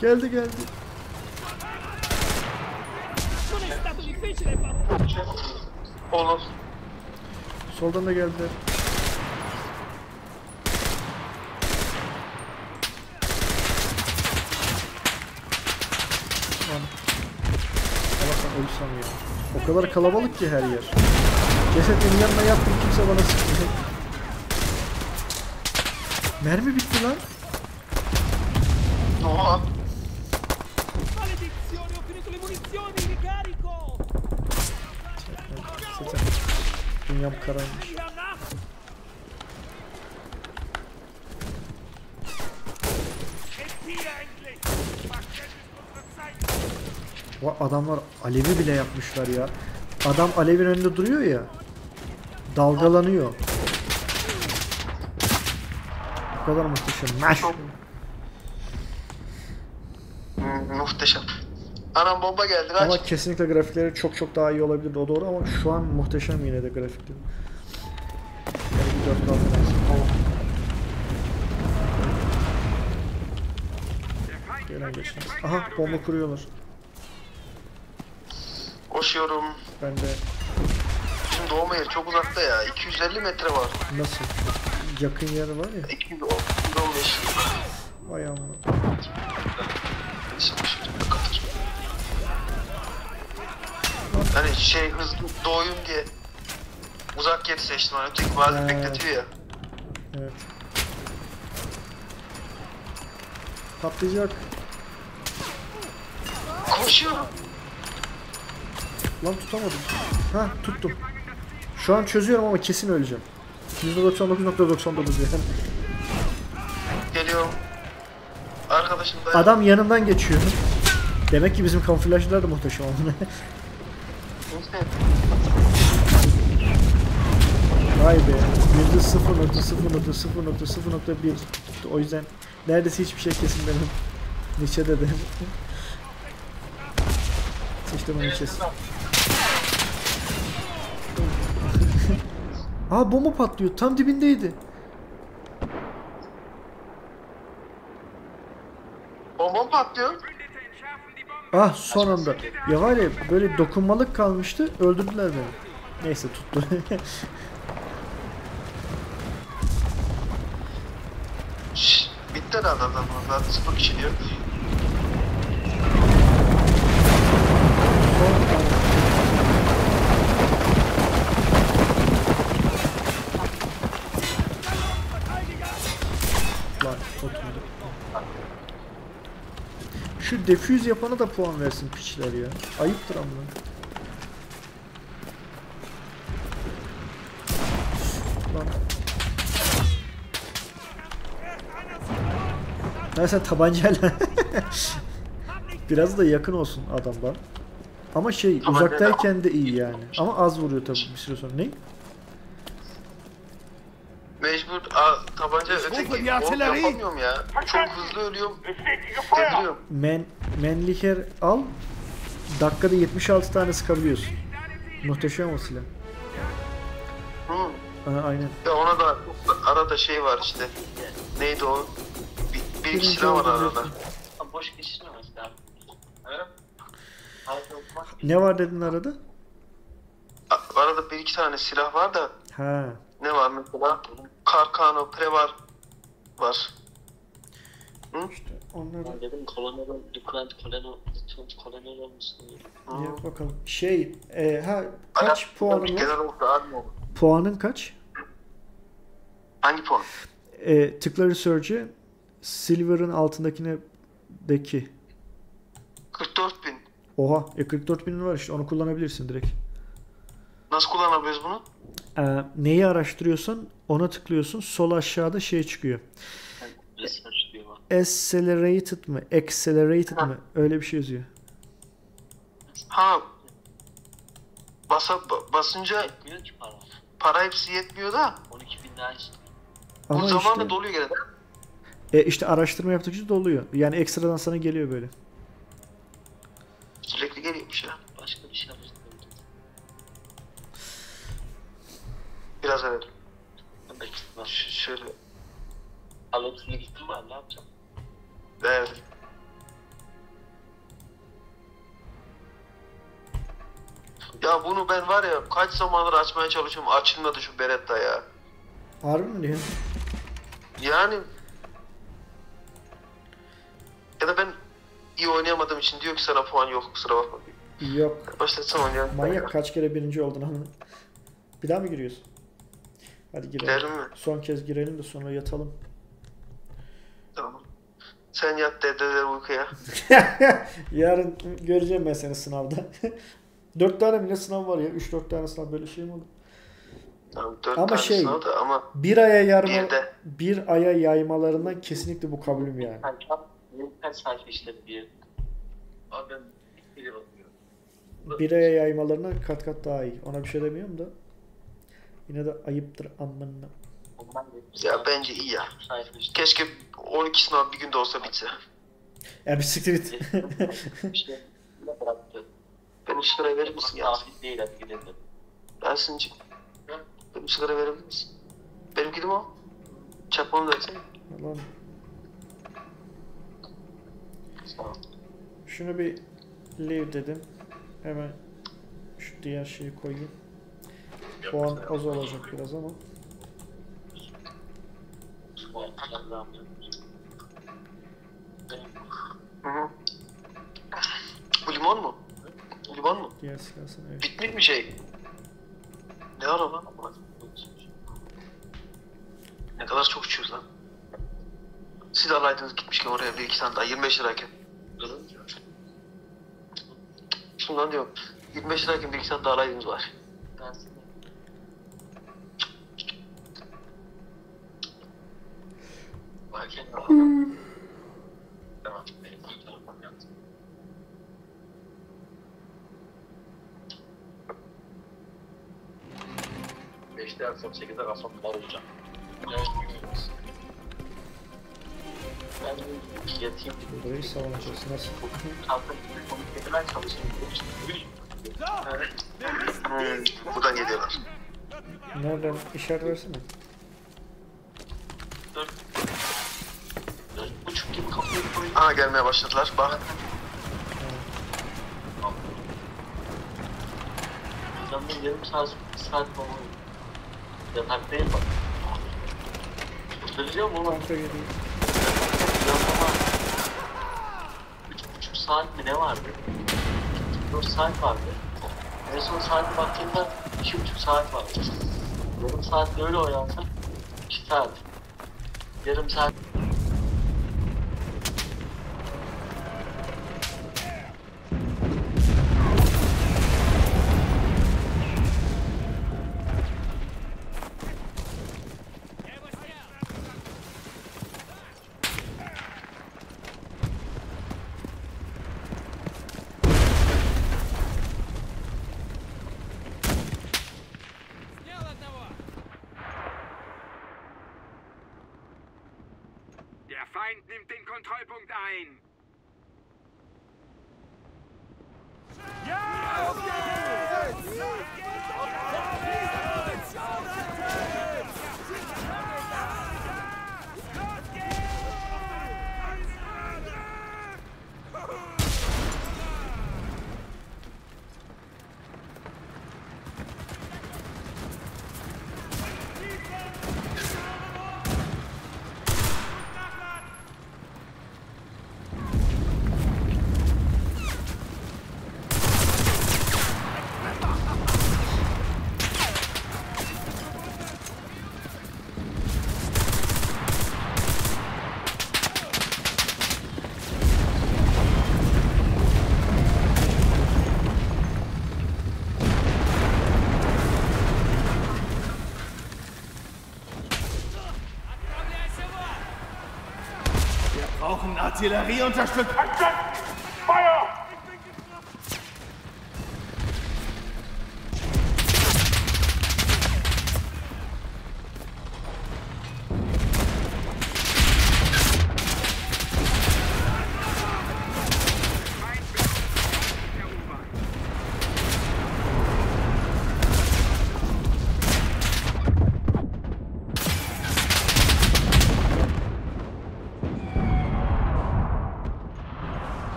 A: geldi geldi.
B: Olur.
A: Soldan da geldiler. Lan. Allah'tan ölsem ya. O kadar kalabalık ki her yer. Cesetin yanına yattım kimse bana sıkmıyor. Mermi bitti lan.
B: Oha.
C: Maledizione,
D: Zeit!
A: Va- Adamlar alevi bile yapmışlar ya. Adam alevin önünde duruyor ya. Dalgalanıyor. Bu kadar muhteşem. Maş.
B: Hmm, muhteşem. Anam bomba geldi kaç.
A: Ama kesinlikle grafikleri çok çok daha iyi olabilirdi o doğru ama şu an muhteşem yine de grafikleri. Yani bir dört kaldı neyse.
D: Der Feind
A: Gelen geçmez. Aha bomba kuruyorlar.
B: Koşuyorum.
A: Ben de
B: Bizim doğma yeri çok uzakta ya. 250 metre var.
A: nasıl yakın yeri var ya.
B: 215.
A: Vay amına.
B: Hani şey hızlı doğuyum diye uzak yeri seçtim. Hani öteki bazen
A: Evet.
B: bekletiyor ya.
A: Evet. Patlayacak.
B: Koşuyorum.
A: Lan tutamadım. Ha tuttum. Şu an çözüyorum ama kesin öleceğim. %99.99 yani.
B: Geliyorum. Arkadaşım da
A: Adam yanımdan geçiyor. Demek ki bizim kamuflajlar da muhteşem oldu. <laughs> Vay be. Yüzde sıfır nokta sıfır nokta sıfır nokta sıfır nokta bir. O yüzden neredeyse hiçbir şey kesin benim. <laughs> Nietzsche'de de. Seçtim o Nietzsche'si. Aa bomba patlıyor. Tam dibindeydi.
B: Bomba patlıyor?
A: Ah son anda. Ya var ya böyle dokunmalık kalmıştı. Öldürdüler beni. Neyse tuttu. <laughs>
B: Şşş, bitti herhalde adam. Zaten sıfır kişi diyor.
A: Defüz yapana da puan versin piçler ya. Ayıptır amına. Lan. Sen tabancayla. <laughs> Biraz da yakın olsun adamdan. Ama şey
B: Tabancayla-
A: uzaktayken de iyi yani. Ama az vuruyor tabii bir süre sonra. Ne?
B: Mecbur a, tabanca öteki yapamıyorum ya. Çok hızlı ölüyorum. Deliriyorum.
A: Men, Menlicher al. Dakikada 76 tane sıkabiliyorsun. Muhteşem o silah.
B: Hı.
A: Aha, aynen.
B: Ya ona da arada şey var işte. Neydi o? Bir, bir iki silah var arada.
E: Boş geçişlemez abi.
A: Ne var dedin arada?
B: Arada bir iki tane silah var da
A: Ha.
B: ne var mesela? Karkano, Prevar var.
A: İşte onları
E: Ben dedim kolonel, Lieutenant Colonel, Lieutenant Colonel olmuşsun.
B: Hı.
A: yap bakalım. Şey, e, ha kaç
B: Adam-
A: puanın var? Puanın kaç?
B: Hangi puan?
A: E, tıkla Research'e Silver'ın altındakine deki.
B: 44 bin.
A: Oha, e 44 binin var işte onu kullanabilirsin direkt.
B: Nasıl kullanabiliriz bunu?
A: E, neyi araştırıyorsan ona tıklıyorsun. Sol aşağıda şey çıkıyor. Accelerated mı? Accelerated
B: Ha.
A: mı? Öyle bir şey yazıyor.
B: Ha. Basa, ba- basınca
E: Yetmiyor ki para.
B: para hepsi yetmiyor da
E: 12 bin daha işte.
B: bu
A: Ama
B: zaman
A: işte,
B: da doluyor gene de.
A: e, işte araştırma yaptıkça doluyor. Yani ekstradan sana geliyor böyle.
B: Sürekli geliyormuş ya.
E: Başka bir şey yapacağım.
B: Biraz evet. Ş- şöyle.
E: Alex'ine gittim ben ne yapacağım?
B: Evet. Ya bunu ben var ya kaç zamandır açmaya çalışıyorum açılmadı şu Beretta ya.
A: Harbi mi diyor?
B: Yani ya da ben iyi oynayamadığım için diyor ki sana puan yok kusura bakma diyor.
A: Yok.
B: Başlatsam oynayalım.
A: Manyak kaç kere birinci oldun ama. Bir daha mı giriyorsun? Hadi girelim.
B: Girelim mi?
A: Son kez girelim de sonra yatalım.
B: Tamam. Sen yat dedeler uykuya. <laughs>
A: Yarın göreceğim ben seni sınavda. <laughs> 4 tane bile sınav var ya. 3-4 tane sınav böyle şey mi olur?
B: Tamam, dört
A: Ama
B: tane
A: şey-
B: sınav da ama
A: Bir aya yarma,
B: Bir de.
A: bir aya yaymalarından kesinlikle bu kabulüm yani.
E: Kaç, sayfa işledi bir Abi ben bir bakıyorum.
A: Bir aya yaymalarından kat kat daha iyi. Ona bir şey demiyorum da. Yine de ayıptır amına.
B: Ya bence iyi ya.
E: işte.
B: Keşke 12 sınav bir günde olsa bitse.
A: Ya bir siktir git.
E: İşte ne bıraktı.
B: Benim sigara verir misin ya?
E: Tahsil değil hadi gidelim.
B: Ersin'cim. Benim sigara verebilir misin? Benimki de mi o? Çakmamı da Sağ ol.
A: şunu bir leave dedim. Hemen şu diğer şeyi koyayım. Puan az olacak biraz ama.
B: Hı hı. Bu limon mu? Bu limon mu?
A: Diğer silahsın evet.
B: Bitmiş mi şey? Ne ara lan? Ne kadar çok uçuyoruz lan. Siz alaydınız gitmişken oraya bir iki tane daha 25 lirayken. Şundan diyorum. 25 lirayken bir iki tane daha alaydınız var.
E: Sekizde kafam var olacak. Ben yatayım.
A: Burayı savunacağız. Nasıl?
E: Kalkıp komuteden çalışayım.
B: Hmm, buradan geliyorlar.
A: Nereden işaret versene.
E: Dört. Dört buçuk gibi kapıyı koyayım.
B: Aha gelmeye başladılar. Bak.
E: Ben bir yarım saat, saat falan yataktayım bak. Kurtaracağım onu.
A: Kanka geliyor.
E: Planlama. Üç buçuk saat mi ne vardı? Dört saat vardı. En son saate baktığımda iki buçuk saat vardı. Yarım saat böyle oyansam iki saat. Yarım saat
D: Der Feind nimmt den Kontrollpunkt
C: ein. Artillerie unterstützt.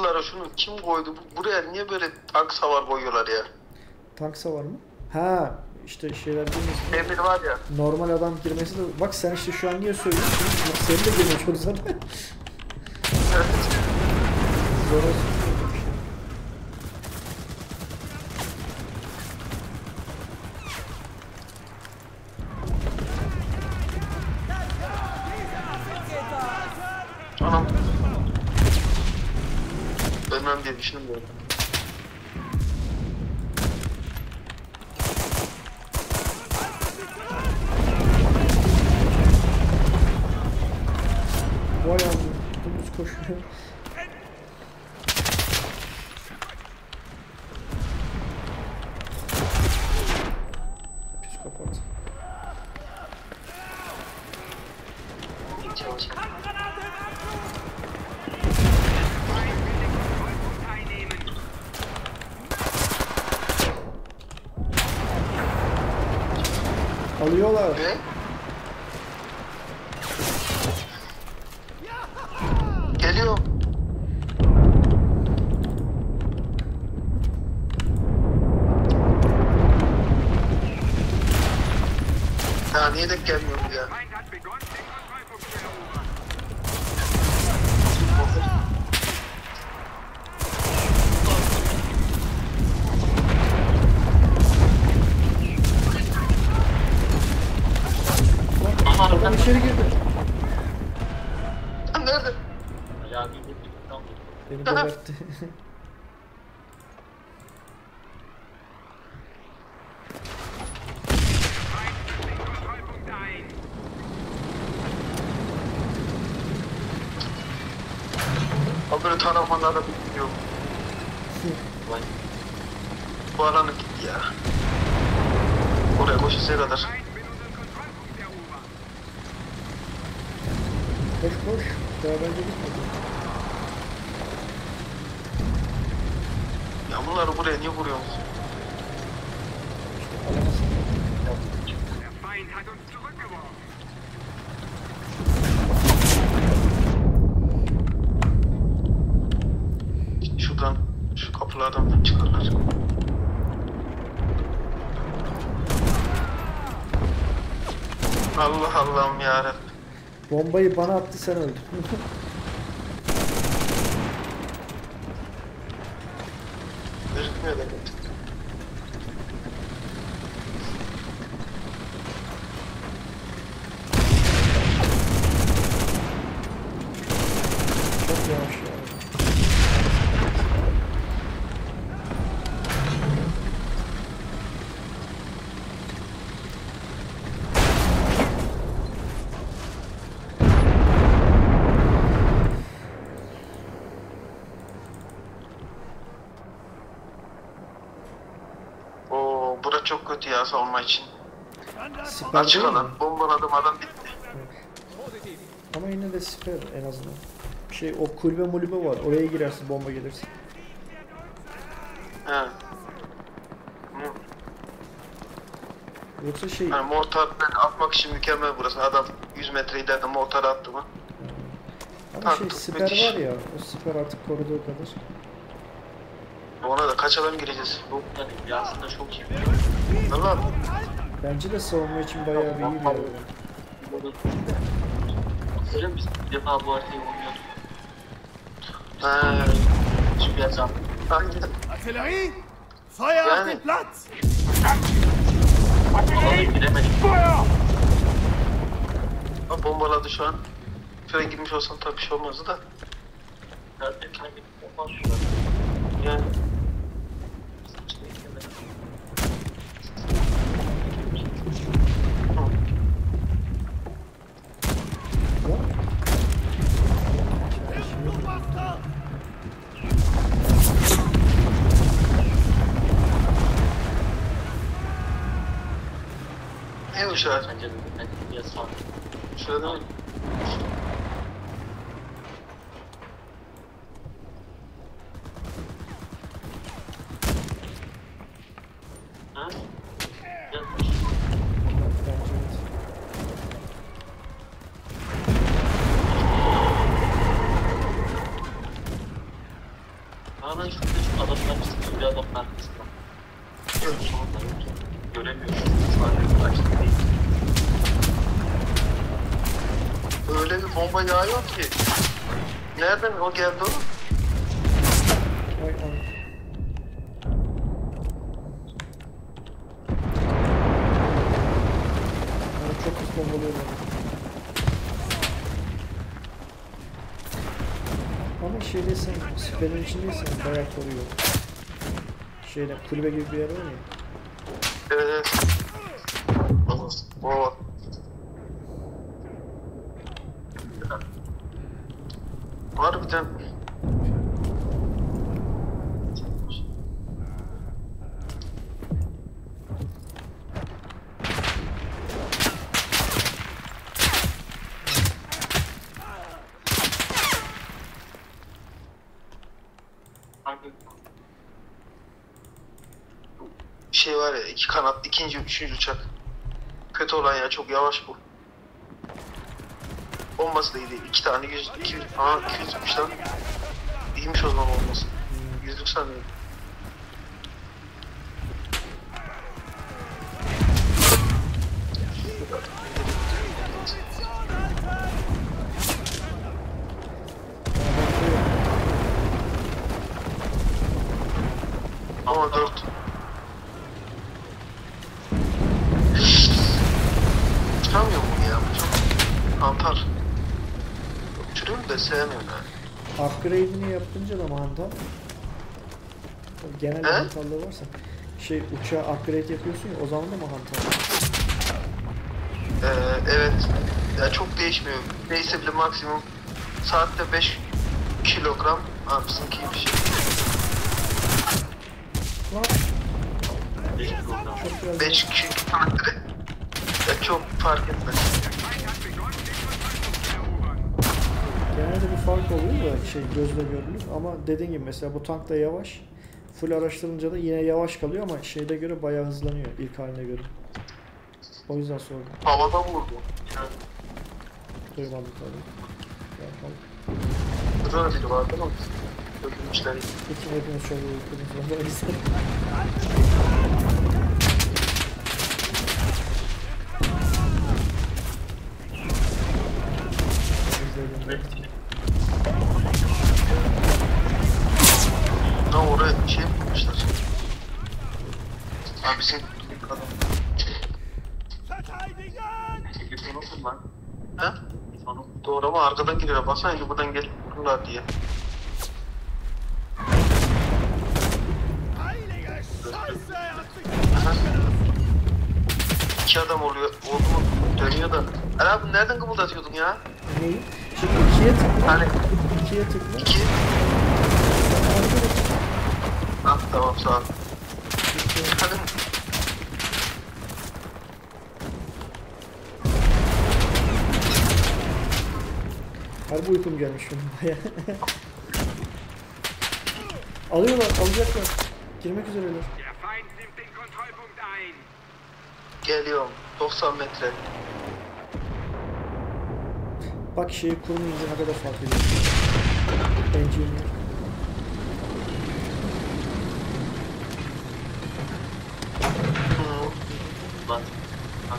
B: Şunlara şunu kim koydu? Bu- Buraya niye böyle tank savar koyuyorlar ya?
A: Tank savar mı? Ha işte şeyler girmesi.
B: Emir var ya.
A: Normal adam girmesi de bak sen işte şu an niye söylüyorsun? Bak Seni de girmek çok zor. Zor olsun.
B: Anam. Ölmem diye düşünmüyorum.
A: Vay anam. Dümdüz koşuyor. Psikopat.
D: Feind will den Kontrollpunkt einnehmen.
A: Alıyorlar.
B: Ne? Geliyor. Ya niye denk gelmiyor bu ya?
D: Feind hat begonnen, den Kontrollpunkt zu erobern.
A: Adam içeri girdi.
B: Nerede?
E: Ya bir bir bir tam
A: Beni gebertti.
D: Feind nimmt den Kontrollpunkt ein.
B: O böyle tarafmanlarda bilmiyor.
E: Vay.
B: Bu alanı gitti ya. Oraya koşuncaya kadar.
D: Feind will unseren Kontrollpunkt erobern.
A: Koş koş. Daha bence bitmedi.
B: Ya bunları buraya niye vuruyorsunuz?
A: Alamazsın.
D: Der Feind hat uns zurückgeworfen.
B: Şuradan, şu kapılardan çıkarlar. Allah'ım yarabbim.
A: Bombayı bana attı sen öldün. <laughs>
B: Gözükmüyor da.
A: Çok yavaş ya.
B: Oo, bura çok kötü ya savunma için.
A: Siper
B: Açık alan, bombaladım adam bitti.
A: Ama yine de siper en azından. Şey o kulübe mulübe var. Oraya girersin bomba gelirse.
B: He.
A: Yoksa şey
B: Yani mortar atmak için mükemmel burası. Adam 100 metre ileride mortar attı mı?
A: ama şey
B: Taktik,
A: siper
B: müthiş.
A: var ya. O siper artık koruduğu kadar.
B: Ona da kaç adam gireceğiz?
E: Çok hani aslında çok iyi.
B: Allah
A: Bence de savunma için bayağı bir iyi bir.
E: Bunu- Hatırlıyor musun? Bir defa bu haritayı oynuyorduk.
B: He.
E: Hiçbir yer zaten.
B: Aynen.
C: Artillerie! Feuer auf den Platz!
E: Giremedik.
B: Ha, Bombaladı şu an. Şöyle girmiş olsam tabii bir şey olmazdı da.
E: Nerede.
B: Yani ne uçağı?
E: Bence de bence bir yer sağ.
B: Şurada değil mi?
E: Ha? Ya,
A: Bence evet.
E: Aa, işte şu adamlar çıktı, bir adamın arkasından. Yok, sonunda yok. Göremiyorum. Şu an açtı değil.
B: Öyle bir bomba yağıyor ki. Nereden o geldi o?
A: Ay ay. Yani çok hızlı bombalıyor beni. Ama şeydeysen, siperin içindeysen bayağı koruyor. Şeyde kulübe gibi bir yer var ya.
B: Evet. evet. Oo. Harbiden
E: Hangi?
B: şey var ya iki kanat ikinci üçüncü uçak. Kötü olan ya çok yavaş bu. Bombası da iyi değil. İki tane yüz, iki, aha 200 lan. İyiymiş o zaman olması. Yüzlük sanıyorum.
A: Yapınca da manta genel hantallığı varsa şey uçağı upgrade yapıyorsun ya o zaman da mı hantal?
B: Ee, evet. Ya çok değişmiyor. Neyse bile maksimum saatte 5 kilogram. Ha bizimki bir şey.
A: Lan
E: Beş program.
A: çok biraz
B: 5 kişi kilometre. Ya çok fark etmez.
A: genelde bir fark oluyor da şey gözle görülür ama dediğin gibi mesela bu tank da yavaş. Full araştırınca da yine yavaş kalıyor ama şeyde göre bayağı hızlanıyor ilk haline göre. O yüzden sordum.
B: Havadan vurdu.
A: Duymadım tabii.
B: Burada da biri vardı ama öldürmüşler.
A: Bütün hepimiz çok uykumuz var. O yüzden. İzledim.
B: Ha oraya şey yapmışlar. Abi sen adam.
E: Telefonu kullan.
B: Ha?
E: Telefonu
B: Doğru ama arkadan geliyor. Baksana şimdi buradan gelip vururlar diye. İki adam oluyor. Oldu mu? Dönüyor da. Ali abi nereden kımıldatıyordun ya?
A: Neyi? Şimdi ikiye tıkla.
B: Hani
A: İkiye tıkla.
B: iki. Ah tamam sağ ol. Hadi.
A: Harbi uykum gelmiş benim. <laughs> Alıyorlar, alacaklar. Girmek üzereler.
B: Geliyorum. 90 metre.
A: Bak şeyi kurmayınca ne kadar fark ediyor. Engineer.
B: Hı.
E: kullan. Ha.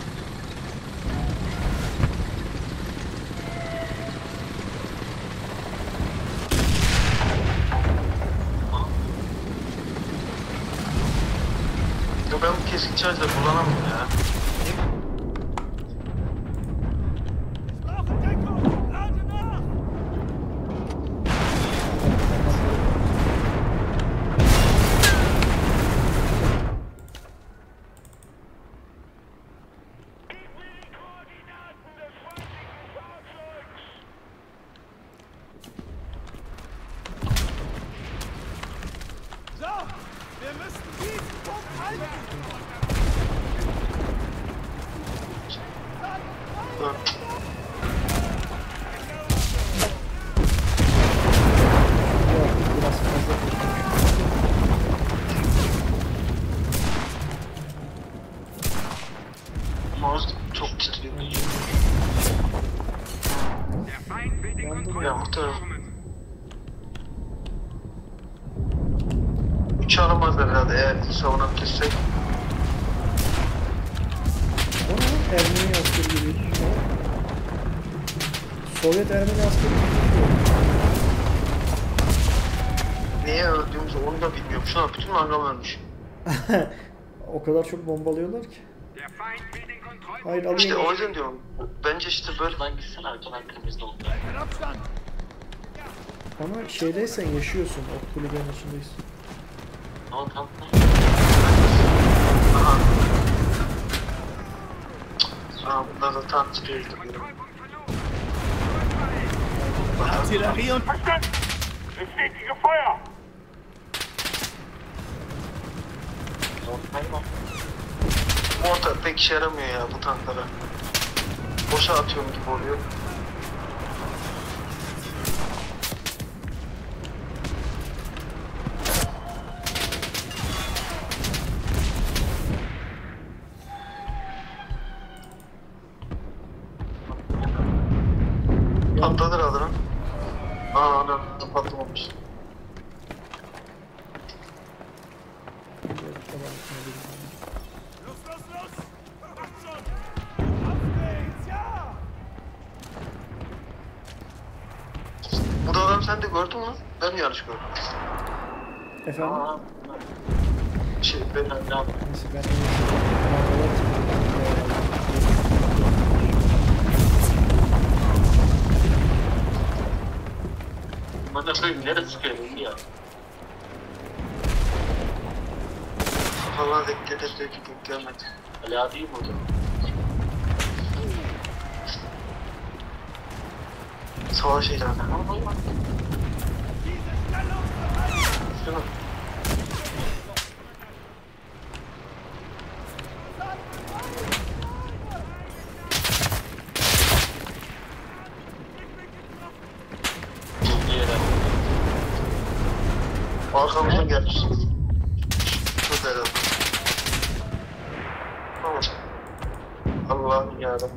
B: Ya ben bu kesik charger kullanamıyorum ya.
C: Ich brauche Deckung! Lade nach! So, wir müssen diesen Punkt halten!
B: Dur.
A: Yok, biraz fazla kurmuş.
B: Mouse çok titriyor. Ya, muhtemelen. Üç alamazlar herhalde eğer savunabilirsek.
A: Ne? Ermeni askeri gibi. Sovyet Ermeni askeri gibi.
B: Niye öldüğümüzü onu da bilmiyorum. Şu an bütün mangam ölmüş. <laughs>
A: o kadar çok bombalıyorlar ki. Hayır
B: İşte
A: alıyorum.
B: o yüzden diyorum. Bence işte böyle
E: Arkadan gitsen arkadan kırmızı oldu.
A: Ama şeydeysen yaşıyorsun. O kulübenin içindeysin.
E: Ama tam
B: Aha. Aa bunlar da tam çıkıyor.
D: Kontrollpunkt verloren.
C: Artillerie und!
D: Bestätige Feuer!
E: ortaya bak.
B: Orta pek işe yaramıyor ya bu tanklara. Boşa atıyorum gibi oluyor.
A: Efendim?
E: Aa,
B: Şey ben
E: ben ne yapayım?
A: Neyse ben en iyisi
E: Bana böyle nereye sıkıyor
B: görüşürüz. Güzel oldu. Allah'ım yarabbim.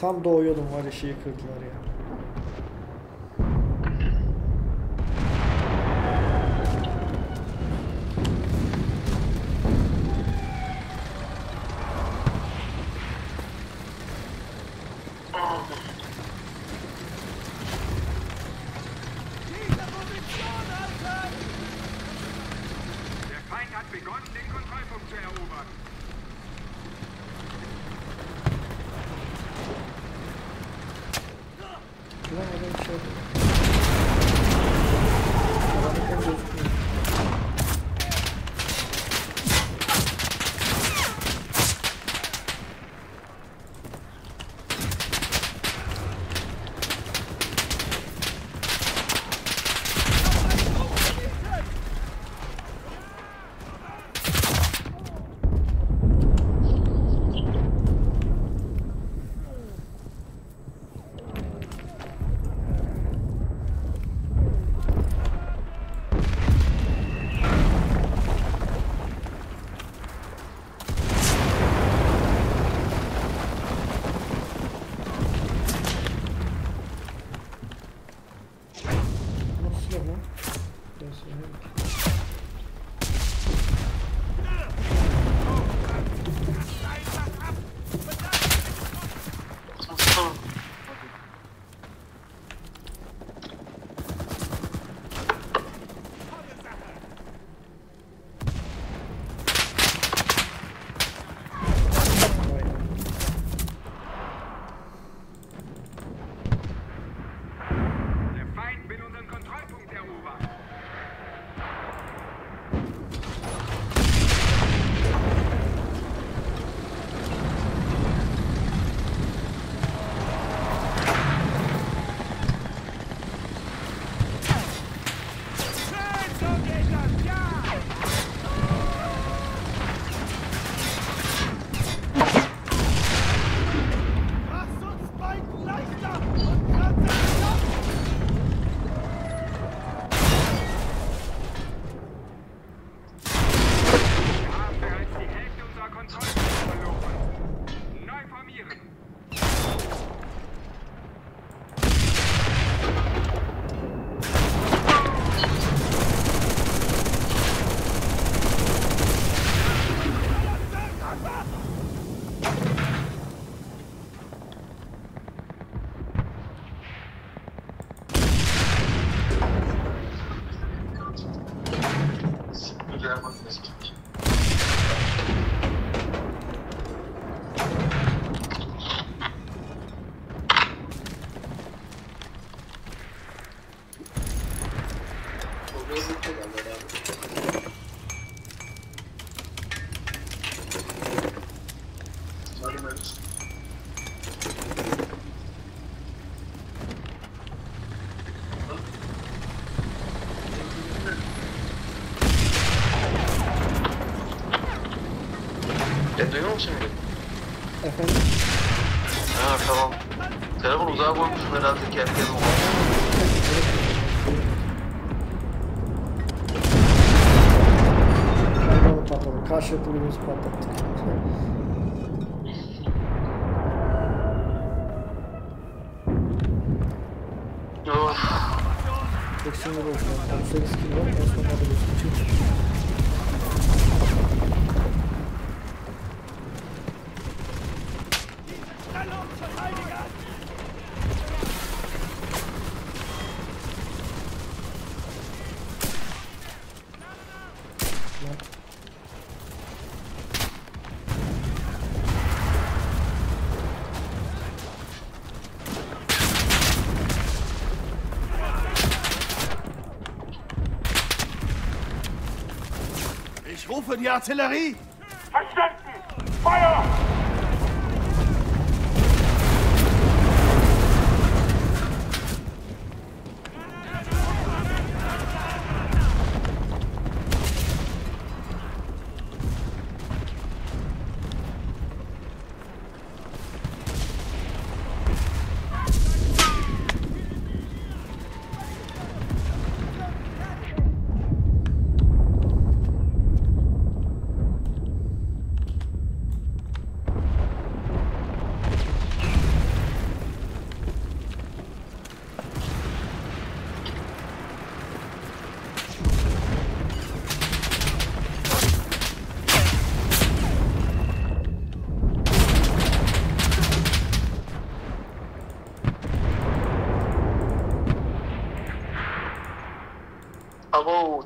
A: Tam doğuyordum var işi yıkıldılar ya.
B: Emin misin şimdi?
A: Efendim?
B: Ha tamam. Telefon uzağa koymuşum herhalde kendi kendime
A: Bakalım karşı yapımımız patladı.
B: Յացելերի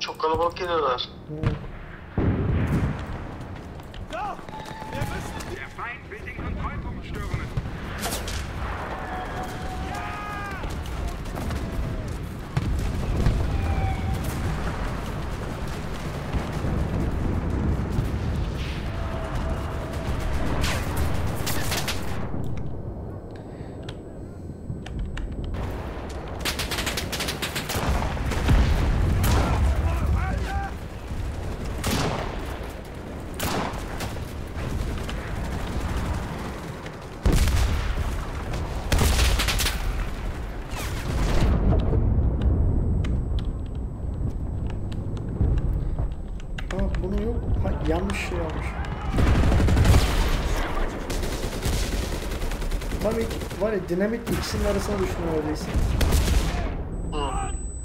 A: Çok
B: kalabalık geliyorlar.
A: şey almış. Tam ilk, var ya dinamit ikisinin arasına düştüm neredeyse.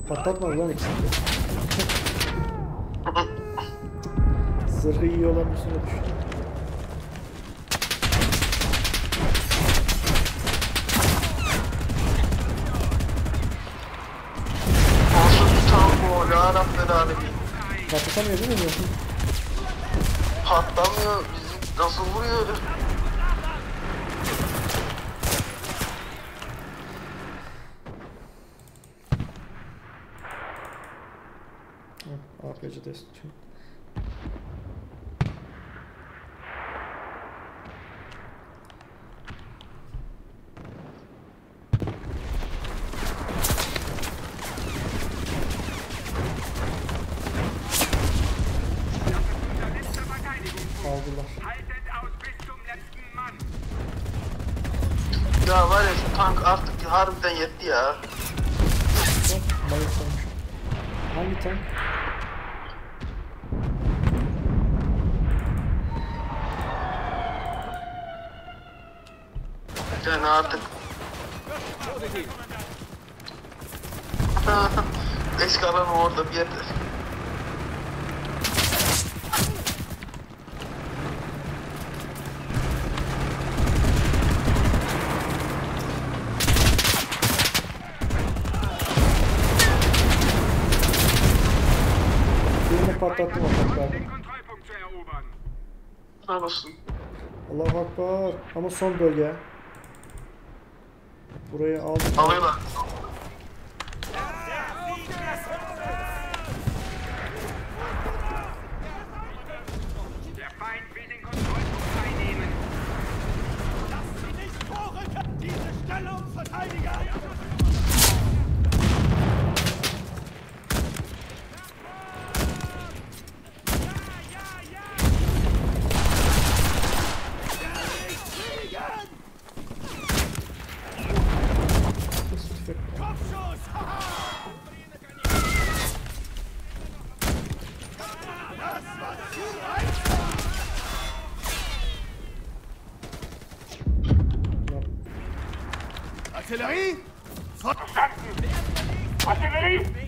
A: Patlatmadı lan ikisini de. Zırhı iyi olan üstüne
B: düştüm. Yarabbim.
A: Patlatamıyor değil mi?
B: patlamıyor. Bizi nasıl vuruyor?
A: APC destek. Ama son bölge. Burayı aldık.
B: Alıyorlar.
C: Artillerie!
D: Verstanden! Artillerie!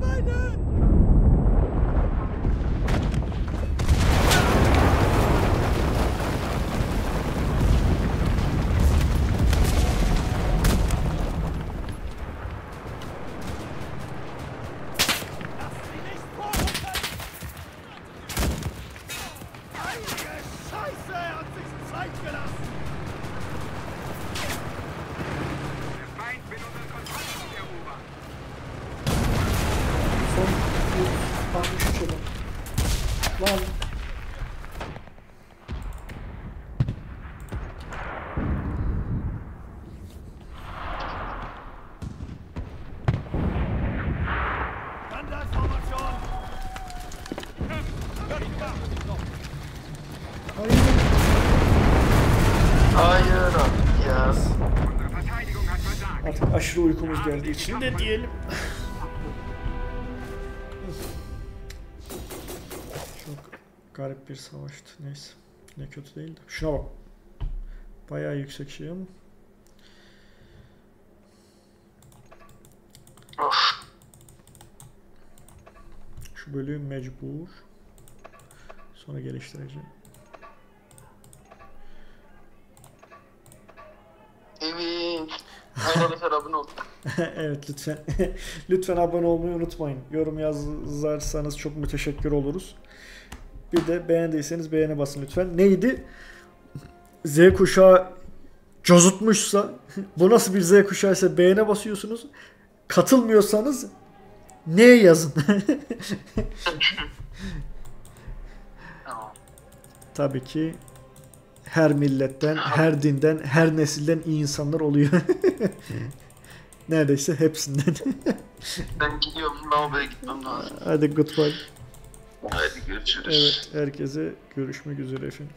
A: Bye, I? Uykumuz geldiği için de diyelim. Çok garip bir savaştı. Neyse. Ne kötü değildi. Şuna bak. Bayağı yüksek şey ama. Şu bölüm mecbur. Sonra geliştireceğim.
B: Evet. Arkadaşlar abone olun. <laughs>
A: evet lütfen. <laughs> lütfen abone olmayı unutmayın. Yorum yazarsanız çok müteşekkir oluruz. Bir de beğendiyseniz beğene basın lütfen. Neydi? Z kuşağı cozutmuşsa <laughs> bu nasıl bir Z kuşağı ise beğene basıyorsunuz. Katılmıyorsanız ne yazın? Tabii ki her milletten, her dinden, her nesilden iyi insanlar oluyor. <laughs> Neredeyse hepsinden. <laughs>
B: Ben gidiyorum. Lavaboya gitmem lazım.
A: Hadi goodbye.
B: Hadi görüşürüz.
A: Evet, herkese görüşmek üzere efendim.